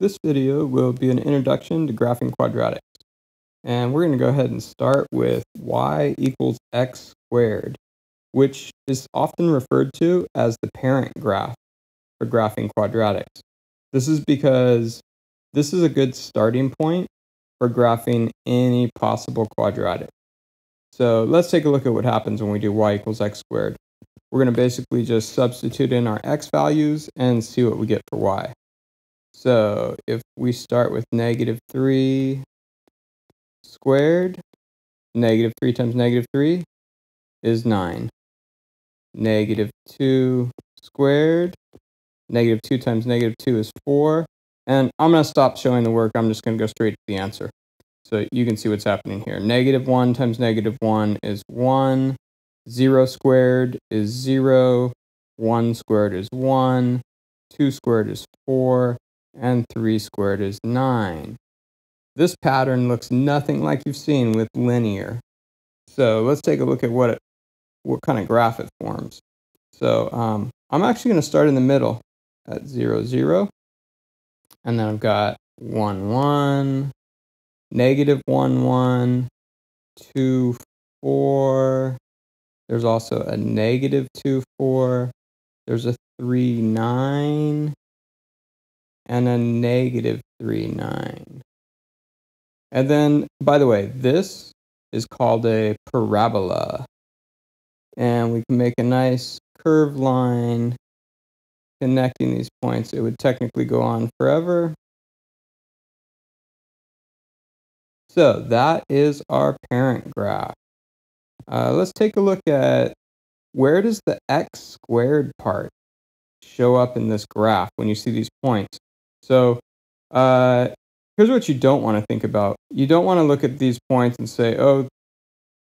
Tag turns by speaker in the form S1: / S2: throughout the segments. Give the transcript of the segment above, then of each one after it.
S1: This video will be an introduction to graphing quadratics. And we're going to go ahead and start with y equals x squared, which is often referred to as the parent graph for graphing quadratics. This is because this is a good starting point for graphing any possible quadratic. So let's take a look at what happens when we do y equals x squared. We're going to basically just substitute in our x values and see what we get for y. So if we start with negative 3 squared, negative 3 times negative 3 is 9. Negative 2 squared, negative 2 times negative 2 is 4. And I'm going to stop showing the work. I'm just going to go straight to the answer. So you can see what's happening here. Negative 1 times negative 1 is 1. 0 squared is 0. 1 squared is 1. 2 squared is 4 and 3 squared is 9. This pattern looks nothing like you've seen with linear. So let's take a look at what it, what kind of graph it forms. So um, I'm actually going to start in the middle at 0, 0. And then I've got 1, 1, negative 1, 1, 2, 4. There's also a negative 2, 4. There's a 3, 9 and a negative 3, 9. And then, by the way, this is called a parabola. And we can make a nice curved line connecting these points. It would technically go on forever. So that is our parent graph. Uh, let's take a look at where does the x squared part show up in this graph when you see these points. So uh, here's what you don't want to think about. You don't want to look at these points and say, oh,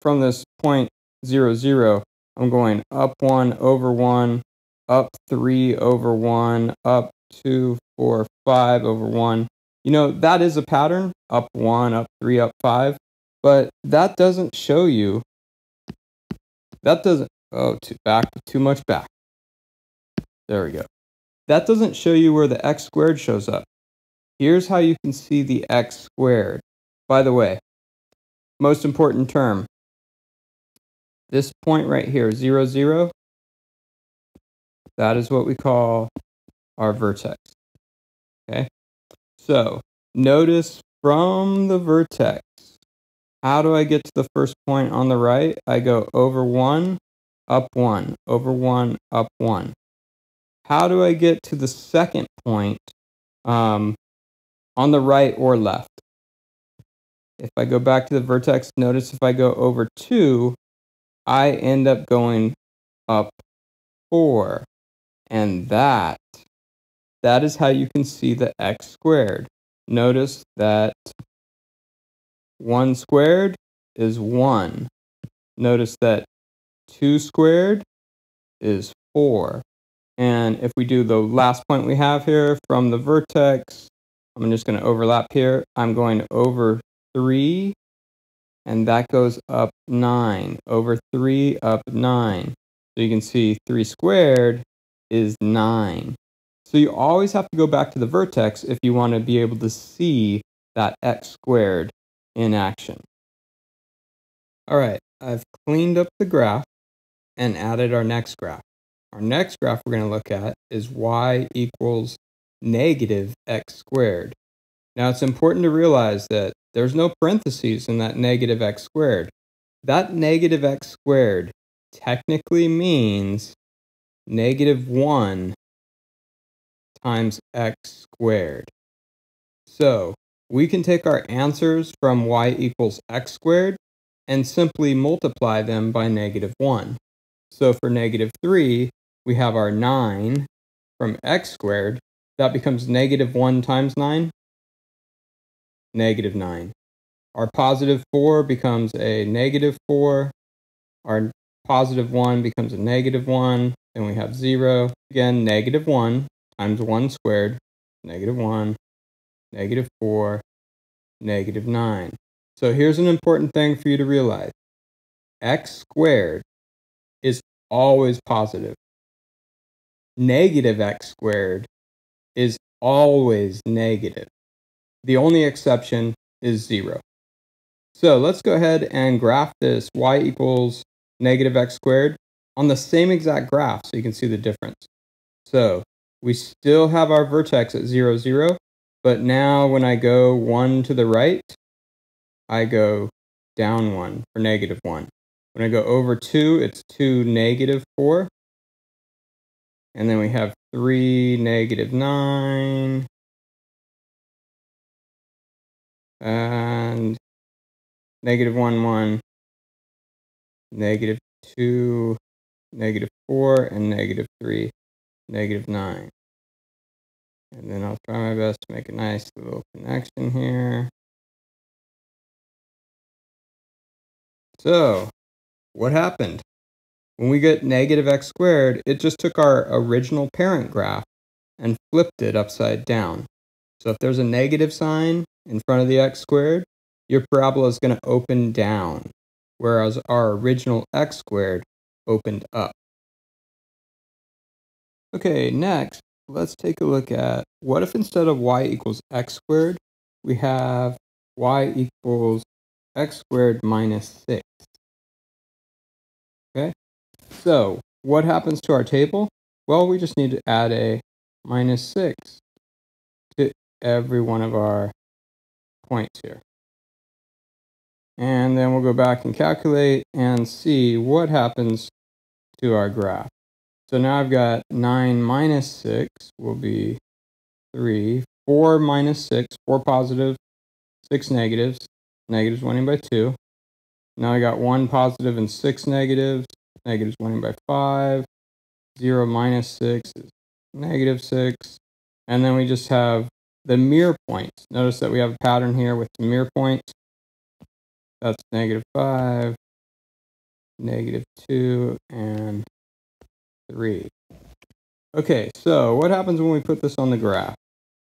S1: from this point zero zero, I'm going up one over one, up three over one, up two, four, five over one. You know, that is a pattern, up one, up three, up five, but that doesn't show you, that doesn't, oh, too, back, too much back. There we go. That doesn't show you where the x squared shows up. Here's how you can see the x squared. By the way, most important term, this point right here, 0, 0, that is what we call our vertex. Okay, so notice from the vertex, how do I get to the first point on the right? I go over 1, up 1, over 1, up 1 how do I get to the second point um, on the right or left? If I go back to the vertex, notice if I go over 2, I end up going up 4. And that, that is how you can see the x squared. Notice that 1 squared is 1. Notice that 2 squared is 4. And if we do the last point we have here from the vertex, I'm just going to overlap here. I'm going over 3, and that goes up 9. Over 3, up 9. So you can see 3 squared is 9. So you always have to go back to the vertex if you want to be able to see that x squared in action. All right, I've cleaned up the graph and added our next graph. Our next graph we're going to look at is y equals negative x squared. Now it's important to realize that there's no parentheses in that negative x squared. That negative x squared technically means negative 1 times x squared. So we can take our answers from y equals x squared and simply multiply them by negative 1. So for negative 3, we have our 9 from x squared. That becomes negative 1 times 9, negative 9. Our positive 4 becomes a negative 4. Our positive 1 becomes a negative 1. Then we have 0. Again, negative 1 times 1 squared, negative 1, negative 4, negative 9. So here's an important thing for you to realize. x squared is always positive negative x squared is always negative. The only exception is 0. So let's go ahead and graph this y equals negative x squared on the same exact graph so you can see the difference. So we still have our vertex at 0, 0, but now when I go 1 to the right, I go down 1 for negative 1. When I go over 2, it's 2, negative 4. And then we have 3, negative 9. And negative 1, 1. Negative 2, negative 4, and negative 3, negative 9. And then I'll try my best to make a nice little connection here. So, what happened? When we get negative x squared, it just took our original parent graph and flipped it upside down. So if there's a negative sign in front of the x squared, your parabola is going to open down, whereas our original x squared opened up. Okay, next, let's take a look at what if instead of y equals x squared, we have y equals x squared minus 6. So what happens to our table? Well, we just need to add a minus 6 to every one of our points here. And then we'll go back and calculate and see what happens to our graph. So now I've got 9 minus 6 will be 3. 4 minus 6, 4 positive, 6 negatives. Negatives winning by 2. Now I got 1 positive and 6 negatives. Negatives winning by 5. 0 minus 6 is negative 6. And then we just have the mirror points. Notice that we have a pattern here with the mirror points. That's negative 5, negative 2, and 3. Okay, so what happens when we put this on the graph?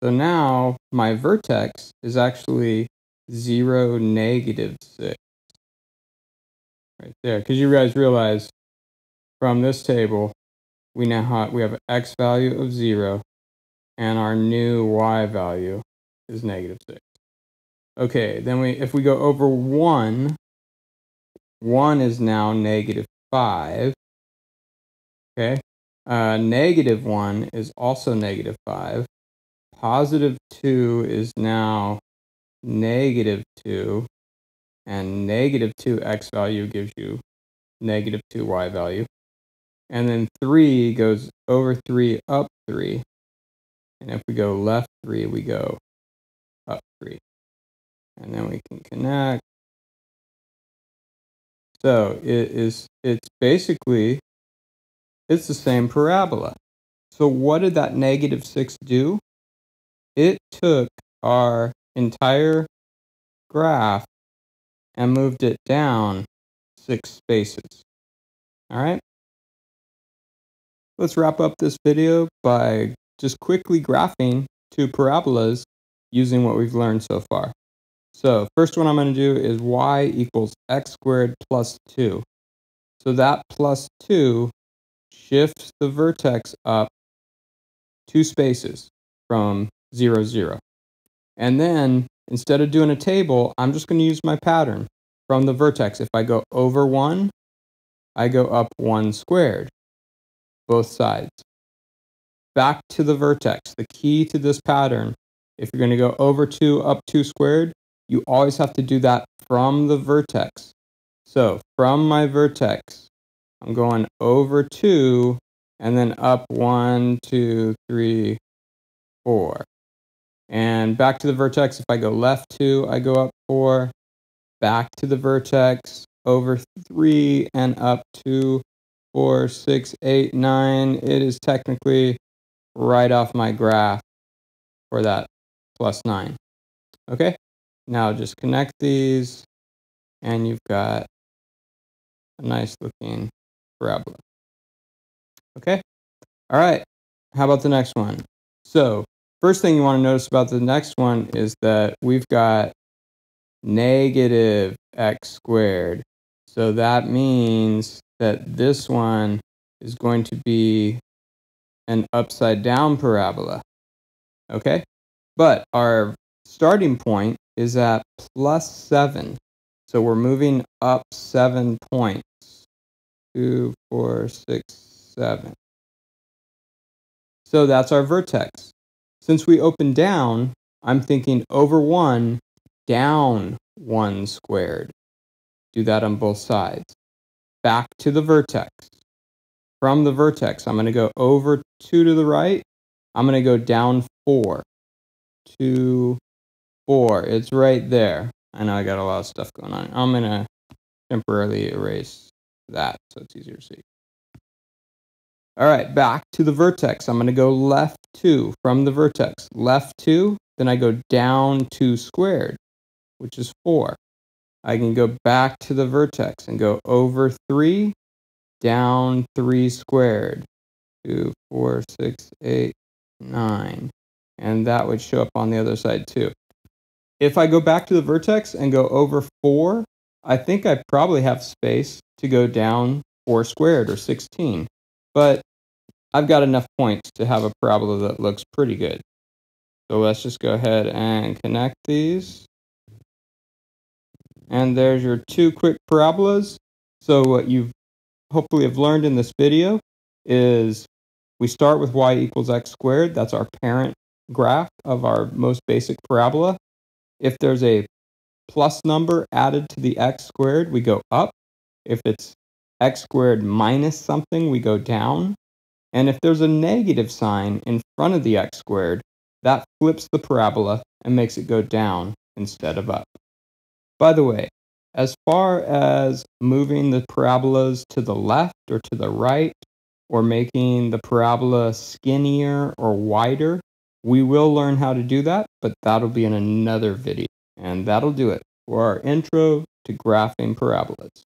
S1: So now my vertex is actually 0, negative 6 right there. Because you guys realize from this table, we now have, we have an x value of 0, and our new y value is negative 6. Okay, then we if we go over 1, 1 is now negative 5. Okay, uh, negative 1 is also negative 5. Positive 2 is now negative 2 and negative 2x value gives you negative 2y value. And then 3 goes over 3 up 3. And if we go left 3, we go up 3. And then we can connect. So it is it's basically it's the same parabola. So what did that negative 6 do? It took our entire graph and moved it down six spaces. All right. Let's wrap up this video by just quickly graphing two parabolas using what we've learned so far. So first one I'm going to do is y equals x squared plus 2. So that plus 2 shifts the vertex up two spaces from 0, 0. And then Instead of doing a table, I'm just going to use my pattern from the vertex. If I go over 1, I go up 1 squared, both sides. Back to the vertex. The key to this pattern, if you're going to go over 2, up 2 squared, you always have to do that from the vertex. So from my vertex, I'm going over 2 and then up one, two, three, four. And back to the vertex, if I go left two, I go up four, back to the vertex, over three, and up two, four, six, eight, nine. It is technically right off my graph for that plus nine. Okay, now just connect these, and you've got a nice looking parabola. Okay, all right, how about the next one? So First thing you want to notice about the next one is that we've got negative x squared. So that means that this one is going to be an upside down parabola. Okay? But our starting point is at plus 7. So we're moving up 7 points. Two, four, six, seven. So that's our vertex. Since we open down, I'm thinking over 1, down 1 squared. Do that on both sides. Back to the vertex. From the vertex, I'm going to go over 2 to the right. I'm going to go down 4. 2, 4. It's right there. I know I got a lot of stuff going on. I'm going to temporarily erase that so it's easier to see. All right, back to the vertex. I'm going to go left 2 from the vertex. Left 2, then I go down 2 squared, which is 4. I can go back to the vertex and go over 3, down 3 squared. 2, 4, 6, 8, 9. And that would show up on the other side too. If I go back to the vertex and go over 4, I think I probably have space to go down 4 squared or 16. But I've got enough points to have a parabola that looks pretty good. So let's just go ahead and connect these. And there's your two quick parabolas. So what you hopefully have learned in this video is we start with y equals x squared. That's our parent graph of our most basic parabola. If there's a plus number added to the x squared, we go up. If it's x squared minus something, we go down. And if there's a negative sign in front of the x squared, that flips the parabola and makes it go down instead of up. By the way, as far as moving the parabolas to the left or to the right, or making the parabola skinnier or wider, we will learn how to do that, but that'll be in another video. And that'll do it for our intro to graphing parabolas.